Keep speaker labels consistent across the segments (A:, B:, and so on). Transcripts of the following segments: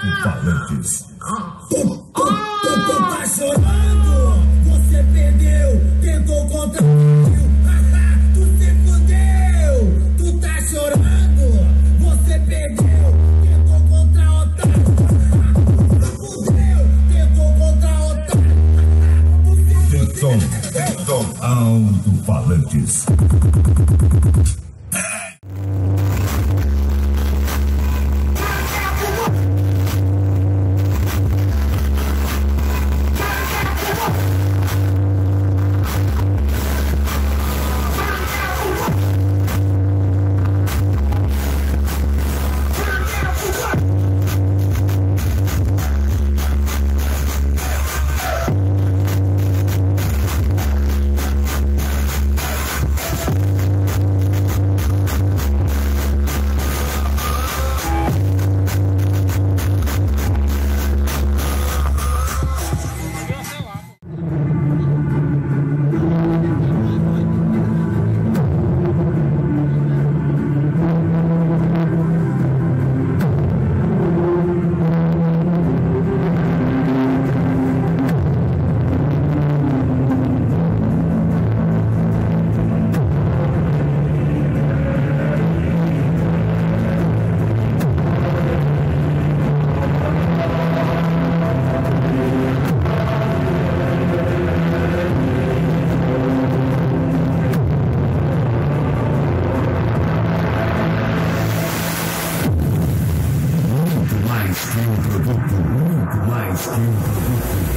A: falantes.
B: Tá chorando? Você perdeu, tentou contra Tu se fudeu, tu tá chorando? Você perdeu, tentou contra otário. Tu fudeu, tentou contra otário. Você
A: Som, som, alto-falantes.
C: mais que um produto, muito mais que um produto.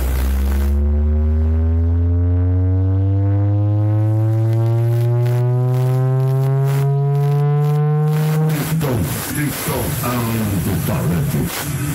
C: Então, então, a mundo falante.